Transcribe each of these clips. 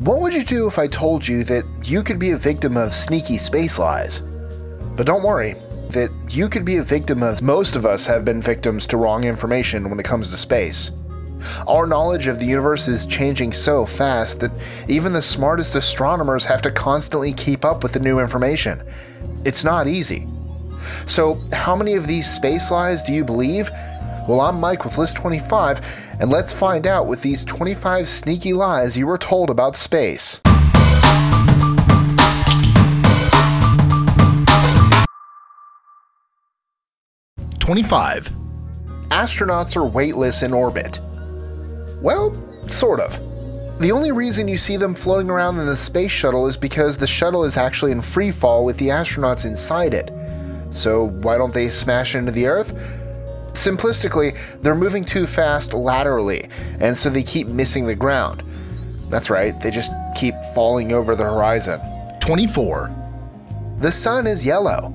What would you do if I told you that you could be a victim of sneaky space lies? But don't worry, that you could be a victim of most of us have been victims to wrong information when it comes to space. Our knowledge of the universe is changing so fast that even the smartest astronomers have to constantly keep up with the new information. It's not easy. So, how many of these space lies do you believe? Well, I'm Mike with List 25, and let's find out with these 25 sneaky lies you were told about space. Twenty-five. Astronauts are weightless in orbit. Well, sort of. The only reason you see them floating around in the space shuttle is because the shuttle is actually in free fall with the astronauts inside it. So, why don't they smash into the Earth? Simplistically, they're moving too fast laterally, and so they keep missing the ground. That's right, they just keep falling over the horizon. Twenty-four. The sun is yellow.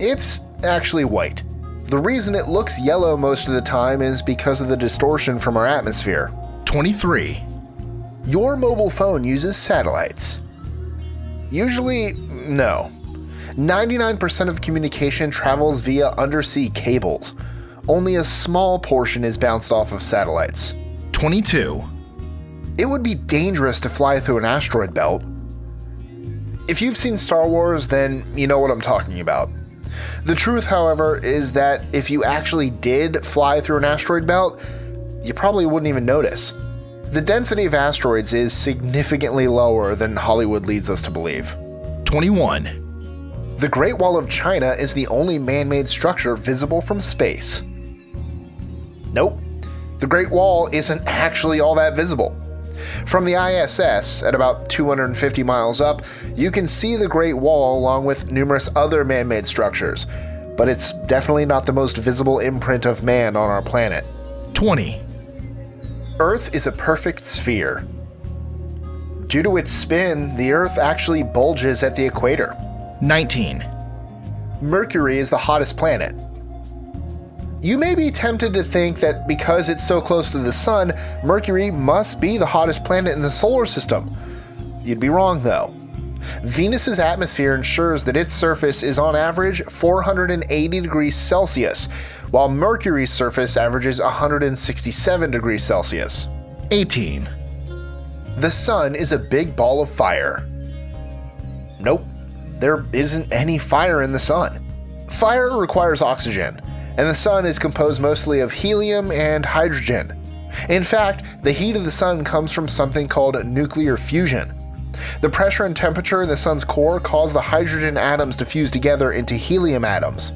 It's actually white. The reason it looks yellow most of the time is because of the distortion from our atmosphere. Twenty-three. Your mobile phone uses satellites. Usually, no. 99% of communication travels via undersea cables. Only a small portion is bounced off of satellites. Twenty-two. It would be dangerous to fly through an asteroid belt. If you've seen Star Wars, then you know what I'm talking about. The truth, however, is that if you actually did fly through an asteroid belt, you probably wouldn't even notice. The density of asteroids is significantly lower than Hollywood leads us to believe. Twenty-one. The Great Wall of China is the only man made structure visible from space. Nope, the Great Wall isn't actually all that visible. From the ISS, at about 250 miles up, you can see the Great Wall along with numerous other man made structures, but it's definitely not the most visible imprint of man on our planet. Twenty. Earth is a perfect sphere. Due to its spin, the Earth actually bulges at the equator. Nineteen. Mercury is the hottest planet. You may be tempted to think that because it's so close to the Sun, Mercury must be the hottest planet in the solar system. You'd be wrong, though. Venus's atmosphere ensures that its surface is on average 480 degrees Celsius, while Mercury's surface averages 167 degrees Celsius. Eighteen. The Sun is a big ball of fire. Nope, there isn't any fire in the Sun. Fire requires oxygen, and the Sun is composed mostly of helium and hydrogen. In fact, the heat of the Sun comes from something called nuclear fusion. The pressure and temperature in the Sun's core cause the hydrogen atoms to fuse together into helium atoms.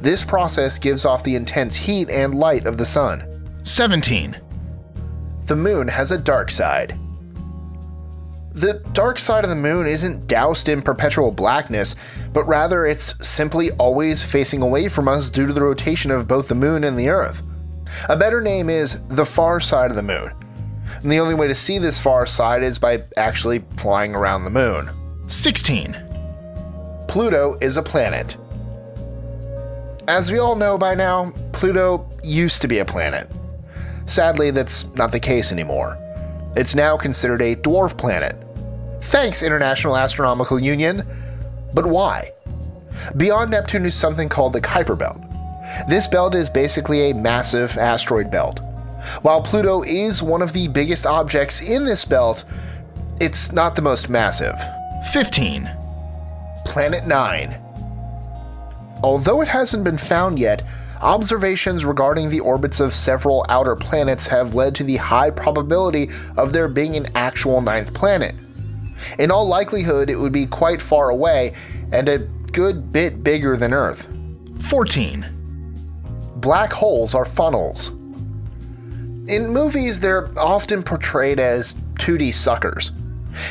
This process gives off the intense heat and light of the Sun. Seventeen. The Moon has a dark side. The dark side of the moon isn't doused in perpetual blackness, but rather it's simply always facing away from us due to the rotation of both the moon and the earth. A better name is the far side of the moon. And the only way to see this far side is by actually flying around the moon. Sixteen. Pluto is a planet. As we all know by now, Pluto used to be a planet. Sadly, that's not the case anymore. It's now considered a dwarf planet. Thanks, International Astronomical Union. But why? Beyond Neptune is something called the Kuiper Belt. This belt is basically a massive asteroid belt. While Pluto is one of the biggest objects in this belt, it's not the most massive. Fifteen. Planet 9. Although it hasn't been found yet, observations regarding the orbits of several outer planets have led to the high probability of there being an actual ninth planet. In all likelihood, it would be quite far away and a good bit bigger than Earth. Fourteen. Black holes are funnels. In movies, they're often portrayed as 2D suckers.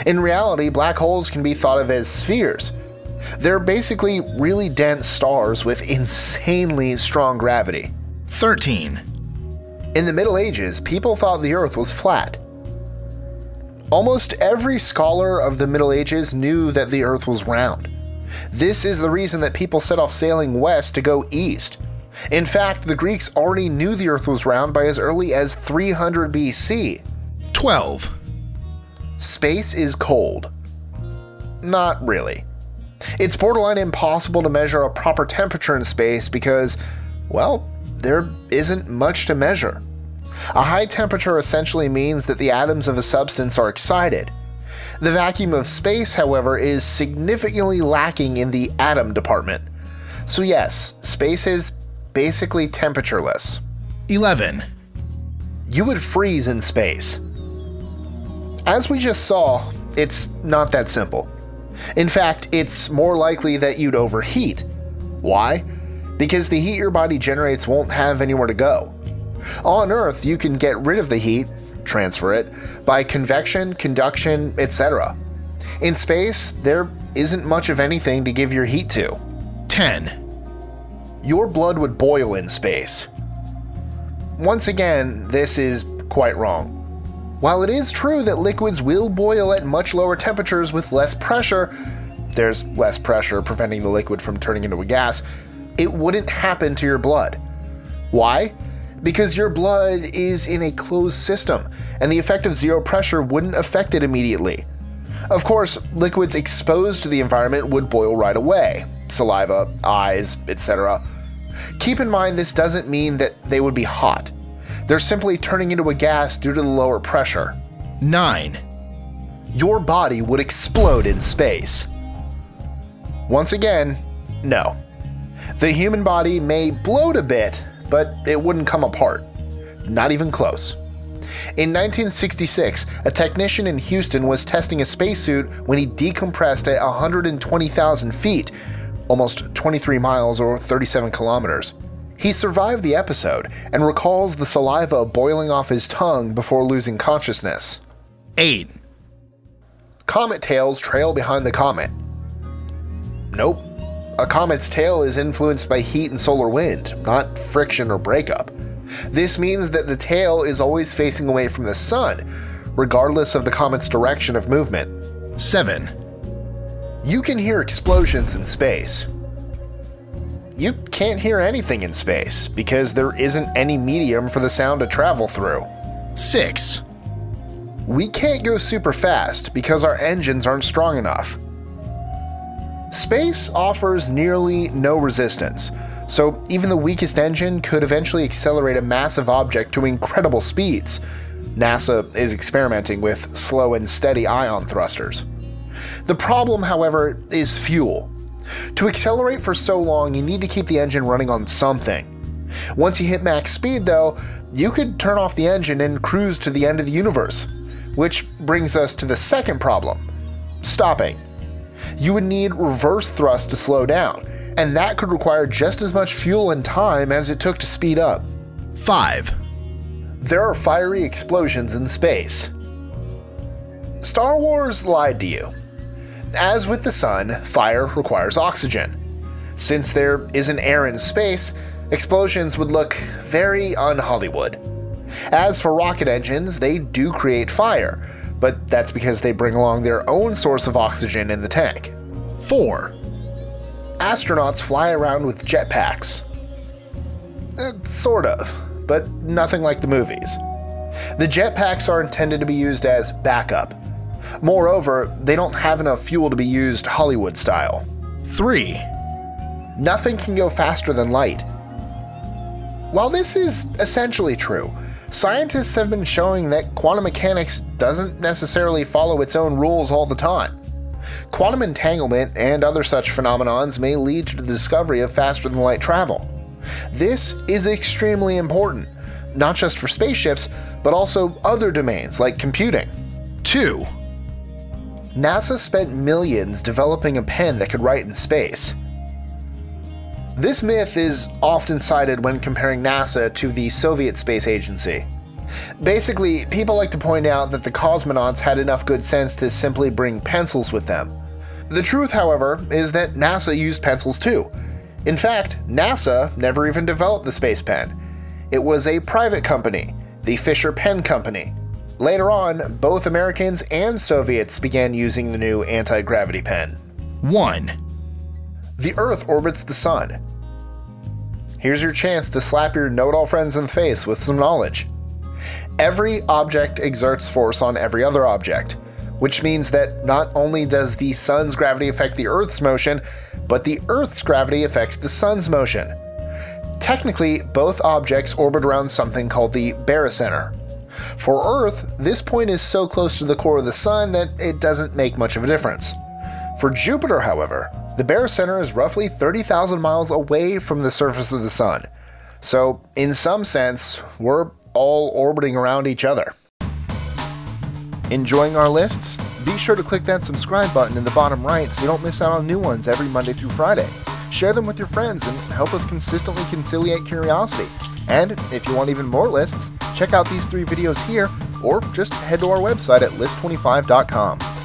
In reality, black holes can be thought of as spheres. They're basically really dense stars with insanely strong gravity. Thirteen. In the Middle Ages, people thought the Earth was flat. Almost every scholar of the Middle Ages knew that the Earth was round. This is the reason that people set off sailing west to go east. In fact, the Greeks already knew the Earth was round by as early as 300 BC. Twelve. Space is cold. Not really. It's borderline impossible to measure a proper temperature in space because, well, there isn't much to measure. A high temperature essentially means that the atoms of a substance are excited. The vacuum of space, however, is significantly lacking in the atom department. So, yes, space is basically temperatureless. 11, You would freeze in space. As we just saw, it's not that simple. In fact, it's more likely that you'd overheat. Why? Because the heat your body generates won't have anywhere to go. On Earth, you can get rid of the heat, transfer it, by convection, conduction, etc. In space, there isn't much of anything to give your heat to. 10, Your blood would boil in space. Once again, this is quite wrong. While it is true that liquids will boil at much lower temperatures with less pressure, there's less pressure preventing the liquid from turning into a gas, it wouldn't happen to your blood. Why? Because your blood is in a closed system, and the effect of zero pressure wouldn't affect it immediately. Of course, liquids exposed to the environment would boil right away saliva, eyes, etc. Keep in mind this doesn't mean that they would be hot. They're simply turning into a gas due to the lower pressure. 9, Your body would explode in space. Once again, no. The human body may bloat a bit, but it wouldn't come apart. Not even close. In 1966, a technician in Houston was testing a spacesuit when he decompressed at 120,000 feet, almost 23 miles or 37 kilometers. He survived the episode and recalls the saliva boiling off his tongue before losing consciousness. 8, Comet tails trail behind the comet. Nope. A comet's tail is influenced by heat and solar wind, not friction or breakup. This means that the tail is always facing away from the sun, regardless of the comet's direction of movement. 7, You can hear explosions in space. You can't hear anything in space because there isn't any medium for the sound to travel through. 6, We can't go super fast because our engines aren't strong enough. Space offers nearly no resistance, so even the weakest engine could eventually accelerate a massive object to incredible speeds. NASA is experimenting with slow and steady ion thrusters. The problem, however, is fuel. To accelerate for so long, you need to keep the engine running on something. Once you hit max speed, though, you could turn off the engine and cruise to the end of the universe. Which brings us to the second problem stopping. You would need reverse thrust to slow down, and that could require just as much fuel and time as it took to speed up. 5, There are fiery explosions in space. Star Wars lied to you. As with the sun, fire requires oxygen. Since there isn't air in space, explosions would look very un Hollywood. As for rocket engines, they do create fire, but that's because they bring along their own source of oxygen in the tank. 4, Astronauts fly around with jetpacks. Eh, sort of, but nothing like the movies. The jetpacks are intended to be used as backup. Moreover, they don't have enough fuel to be used Hollywood style. 3, Nothing can go faster than light. While this is essentially true, scientists have been showing that quantum mechanics doesn't necessarily follow its own rules all the time. Quantum entanglement and other such phenomenons may lead to the discovery of faster than light travel. This is extremely important, not just for spaceships, but also other domains like computing. 2, NASA spent millions developing a pen that could write in space. This myth is often cited when comparing NASA to the Soviet Space Agency. Basically, people like to point out that the cosmonauts had enough good sense to simply bring pencils with them. The truth, however, is that NASA used pencils too. In fact, NASA never even developed the space pen. It was a private company, the Fisher Pen Company. Later on, both Americans and Soviets began using the new anti gravity pen. 1, The Earth orbits the Sun. Here's your chance to slap your know it all friends in the face with some knowledge. Every object exerts force on every other object. which means that not only does the sun's gravity affect the Earth's motion, but the Earth's gravity affects the sun's motion. Technically, both objects orbit around something called the barycenter. For Earth, this point is so close to the core of the Sun that it doesn't make much of a difference. For Jupiter, however, the barycenter is roughly 30,000 miles away from the surface of the Sun. So, in some sense, we're all orbiting around each other. Enjoying our lists? Be sure to click that subscribe button in the bottom right so you don't miss out on new ones every Monday through Friday. Share them with your friends and help us consistently conciliate curiosity. And if you want even more lists, check out these three videos here or just head to our website at list25.com.